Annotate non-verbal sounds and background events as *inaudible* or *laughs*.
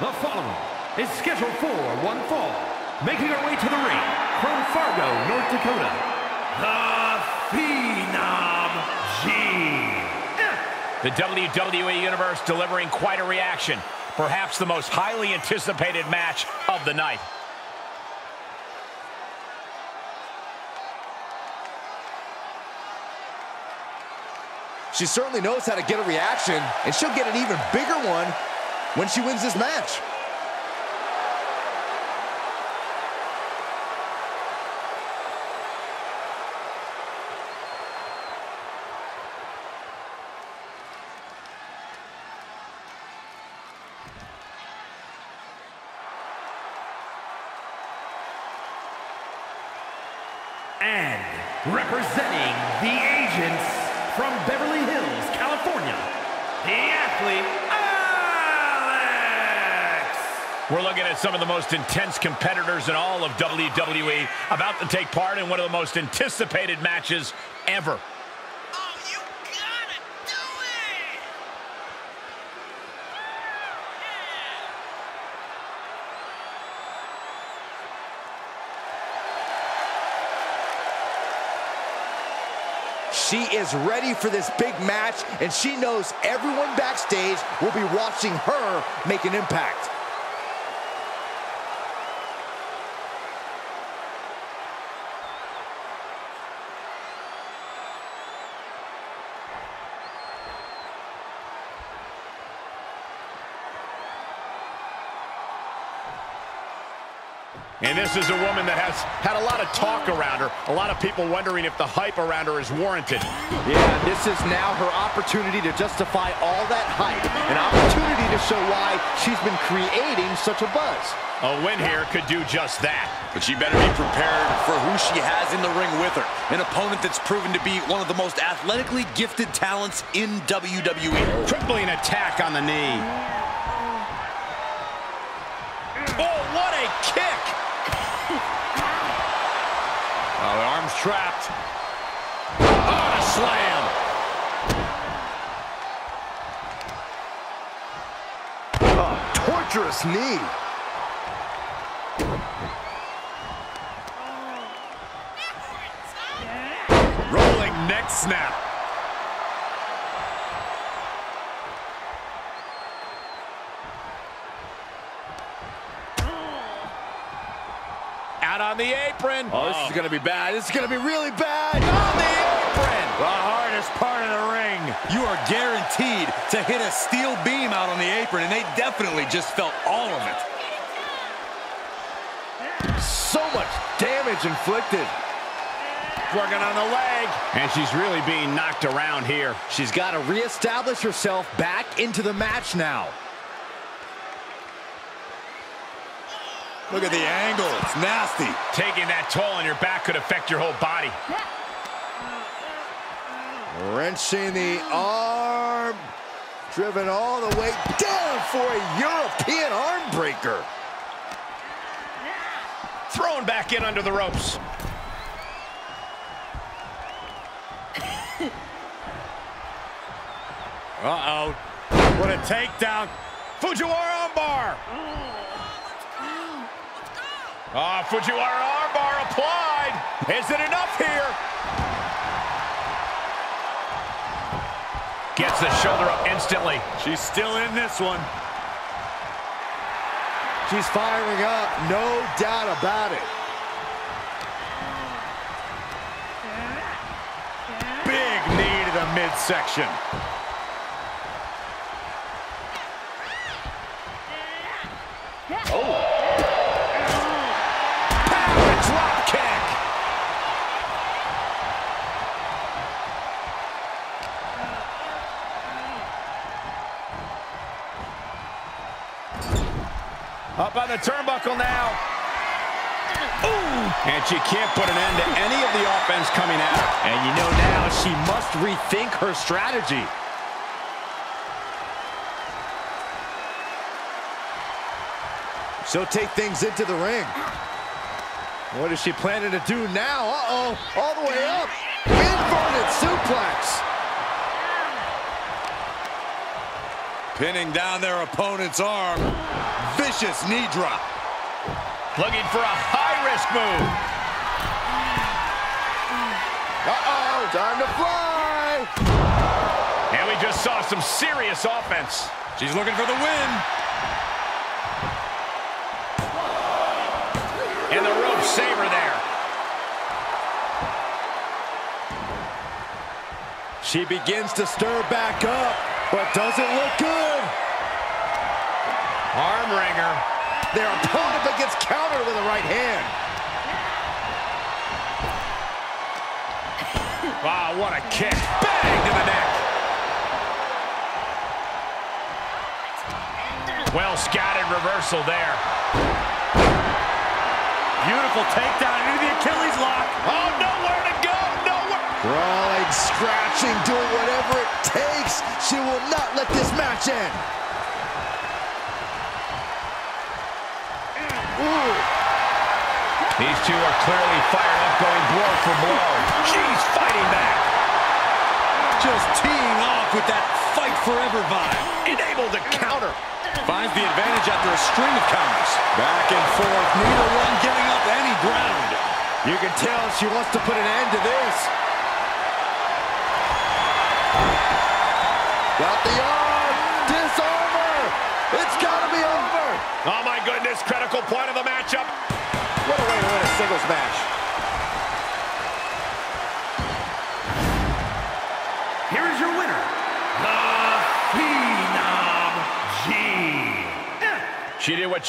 The following is scheduled for one fall, making our way to the ring from Fargo, North Dakota, the Phenom G. The WWE Universe delivering quite a reaction. Perhaps the most highly anticipated match of the night. She certainly knows how to get a reaction, and she'll get an even bigger one when she wins this match. And representing the agents from Beverly We're looking at some of the most intense competitors in all of WWE about to take part in one of the most anticipated matches ever. Oh, you gotta do it! She is ready for this big match, and she knows everyone backstage will be watching her make an impact. And this is a woman that has had a lot of talk around her. A lot of people wondering if the hype around her is warranted. Yeah, this is now her opportunity to justify all that hype. An opportunity to show why she's been creating such a buzz. A win here could do just that. But she better be prepared for who she has in the ring with her. An opponent that's proven to be one of the most athletically gifted talents in WWE. Crippling attack on the knee. Oh, what a kick! *laughs* Oh, the arm's trapped. Oh, a slam! Oh, torturous knee. Rolling neck snap. The apron. Oh, this is going to be bad. This is going to be really bad. on the apron. The hardest part of the ring. You are guaranteed to hit a steel beam out on the apron, and they definitely just felt all of it. So much damage inflicted. Working on the leg. And she's really being knocked around here. She's got to reestablish herself back into the match now. Look at the angle. It's nasty. Taking that toll on your back could affect your whole body. Wrenching the arm. Driven all the way down for a European arm breaker. Thrown back in under the ropes. Uh-oh. What a takedown. Fujiwara armbar. Ah, Fujiwara armbar applied. Is it enough here? Gets the shoulder up instantly. She's still in this one. She's firing up, no doubt about it. Big knee to the midsection. Up on the turnbuckle now. Ooh. And she can't put an end to any of the offense coming out. And you know now she must rethink her strategy. She'll take things into the ring. What is she planning to do now? Uh-oh, all the way up. Inverted suplex. Pinning down their opponent's arm. Vicious knee drop. Looking for a high-risk move. Uh-oh, time to fly. And we just saw some serious offense. She's looking for the win. And the rope saver there. She begins to stir back up, but doesn't look good. Arm wringer. Their opponent but gets countered with a right hand. *laughs* Wow, what a kick. Bang to the neck. Well scattered reversal there. Beautiful takedown into the Achilles lock. Oh, nowhere to go. Nowhere. Crawling, scratching, doing whatever it. She will not let this match end. Ooh. These two are clearly fired up, going blow for blow. She's fighting back. Just teeing off with that fight forever vibe. Enabled to counter. Finds the advantage after a string of counters. Back and forth, neither one giving up any ground. You can tell she wants to put an end to this. Got the arm. This over. It's got to be over. Oh, my goodness. Critical point of the matchup. What a way to win a singles match. Here is your winner, the Phenom G. She did what